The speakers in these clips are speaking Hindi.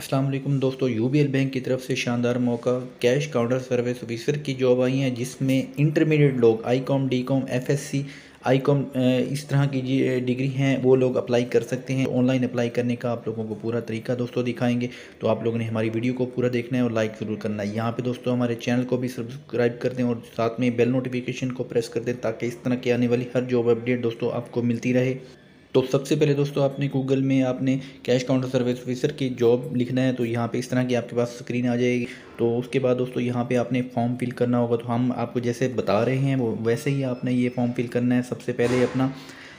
अस्सलाम यू बी एल बैंक की तरफ़ से शानदार मौका कैश काउंटर सर्विस ऑफिसर की जॉब आई है, जिसमें इंटरमीडिएट लोग I com D com F S C I com इस तरह की डिग्री हैं, वो लोग अप्लाई कर सकते हैं। ऑनलाइन अप्लाई करने का आप लोगों को पूरा तरीका दोस्तों दिखाएँगे। तो आप लोगों ने हमारी वीडियो को पूरा देखना है और लाइक ज़रूर करना है। यहाँ पे दोस्तों हमारे चैनल को भी सब्सक्राइब कर दें और साथ में बेल नोटिफिकेशन को प्रेस कर दें, ताकि इस तरह की आने वाली हर जॉब अपडेट दोस्तों आपको मिलती रहे। तो सबसे पहले दोस्तों, आपने गूगल में आपने कैश काउंटर सर्विस ऑफिसर की जॉब लिखना है तो यहाँ पे इस तरह की आपके पास स्क्रीन आ जाएगी। तो उसके बाद दोस्तों, यहाँ पे आपने फॉर्म फिल करना होगा तो हम आपको जैसे बता रहे हैं, वो वैसे ही आपने ये फॉर्म फिल करना है सबसे पहले अपना।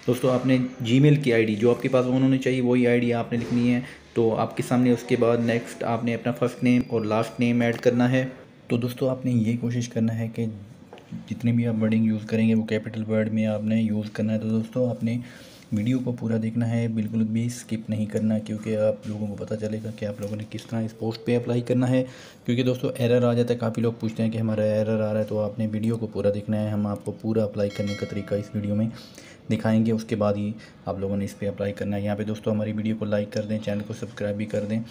दोस्तों, आपने जी की आईडी जो आपके पास उन्होंने चाहिए, वही आईडी आपने लिखनी है। तो आपके सामने उसके बाद नेक्स्ट आपने अपना फ़र्स्ट नेम और लास्ट नेम ऐड करना है। तो दोस्तों, आपने ये कोशिश करना है कि जितने भी आप वर्डिंग यूज़ करेंगे, वो कैपिटल वर्ड में आपने यूज़ करना है। तो दोस्तों, आपने वीडियो को पूरा देखना है, बिल्कुल भी स्किप नहीं करना, क्योंकि आप लोगों को पता चलेगा कि आप लोगों ने किस तरह इस पोस्ट पे अप्लाई करना है। क्योंकि दोस्तों एरर आ जाता है, काफ़ी लोग पूछते हैं कि हमारा एरर आ रहा है तो आपने वीडियो को पूरा देखना है, हम आपको पूरा अप्लाई करने का तरीका इस वीडियो में दिखाएँगे, उसके बाद ही आप लोगों ने इस पर अप्लाई करना है। यहाँ पर दोस्तों, हमारी वीडियो को लाइक कर दें चैनल को सब्सक्राइब भी कर दें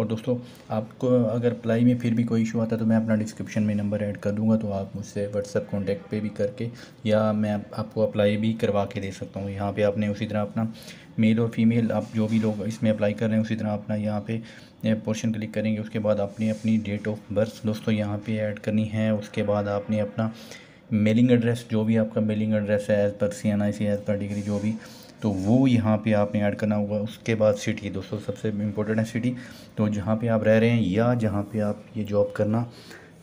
और दोस्तों, आपको अगर अप्लाई में फिर भी कोई इशू आता है तो मैं अपना डिस्क्रिप्शन में नंबर ऐड कर दूँगा तो आप मुझसे व्हाट्सअप कॉन्टैक्ट पे भी करके, या मैं आपको अप्लाई भी करवा के दे सकता हूँ। यहाँ पे आपने उसी तरह अपना मेल और फीमेल आप जो भी लोग इसमें अप्लाई कर रहे हैं, उसी तरह अपना यहाँ पे पोर्शन क्लिक करेंगे। उसके बाद आपने अपनी डेट ऑफ़ बर्थ दोस्तों, यहाँ पे ऐड करनी है। उसके बाद आपने अपना मेलिंग एड्रेस जो भी आपका मेलिंग एड्रेस है as per C N I C as per degree जो भी तो वो यहाँ पे आपने ऐड करना होगा। उसके बाद सिटी दोस्तों, सबसे इम्पोर्टेंट है सिटी तो जहाँ पे आप रह रहे हैं या जहाँ पे आप ये जॉब करना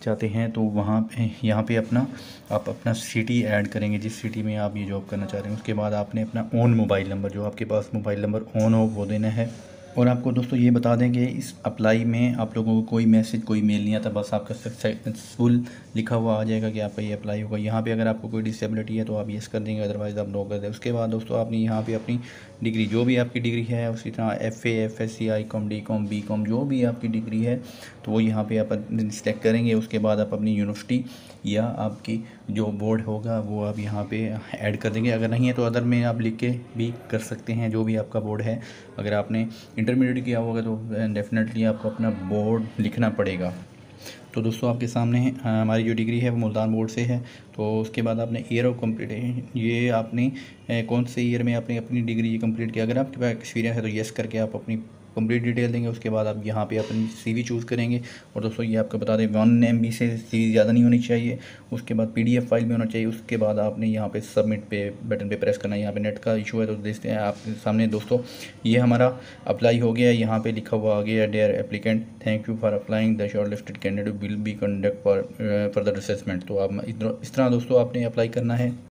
चाहते हैं तो वहाँ पे, यहाँ पे अपना, आप अपना सिटी ऐड करेंगे। जिस सिटी में आप ये जॉब करना चाह रहे हैं, उसके बाद आपने अपना ओन मोबाइल नंबर जो आपके पास मोबाइल नंबर ऑन हो, वो देना है। और आपको दोस्तों ये बता देंगे इस अप्लाई में आप लोगों को कोई मैसेज कोई मेल नहीं आता, बस आपका सक्सेसफुल लिखा हुआ आ जाएगा कि आपका ये अप्लाई होगा। यहाँ पे अगर आपको कोई डिसेबिलिटी है तो आप येस कर देंगे अदरवाइज़ आप नो कर दें उसके बाद दोस्तों आपने यहाँ पे अपनी डिग्री जो भी आपकी डिग्री है, उसी तरह F A F S C I com D com B com जो भी आपकी डिग्री है तो वो यहाँ पर आप सिलेक्ट करेंगे। उसके बाद आप अपनी यूनिवर्सिटी या आपकी जो बोर्ड होगा, वो आप यहाँ पे ऐड कर देंगे। अगर नहीं है तो अदर में आप लिख के भी कर सकते हैं, जो भी आपका बोर्ड है। अगर आपने इंटरमीडिएट किया होगा तो डेफिनेटली आपको अपना बोर्ड लिखना पड़ेगा। तो दोस्तों, आपके सामने हमारी जो डिग्री है, वो मुल्तान बोर्ड से है। तो उसके बाद आपने ईयर ऑफ़ कंप्लीट ये आपने कौन से ईयर में आपने अपनी डिग्री ये कंप्लीट किया अगर आपके पास एक्सपीरियंस है तो येस करके आप अपनी कंप्लीट डिटेल देंगे, उसके बाद आप यहाँ पे अपनी सीवी चूज़ करेंगे। और दोस्तों, ये आपको बता दें वन एम से सीवी ज़्यादा नहीं होनी चाहिए। उसके बाद पीडीएफ फ़ाइल में होना चाहिए। उसके बाद आपने यहाँ पे सबमिट पे बटन पे प्रेस करना है। यहाँ पर नेट का इशू है तो देखते हैं आपके सामने। दोस्तों, ये हमारा अप्लाई हो गया है। यहाँ पर लिखा हुआ आ गया dear applicant thank you for applying the shortlisted candidate will be conduct for further assessment तो आप इस तरह दोस्तों आपने अप्लाई करना है।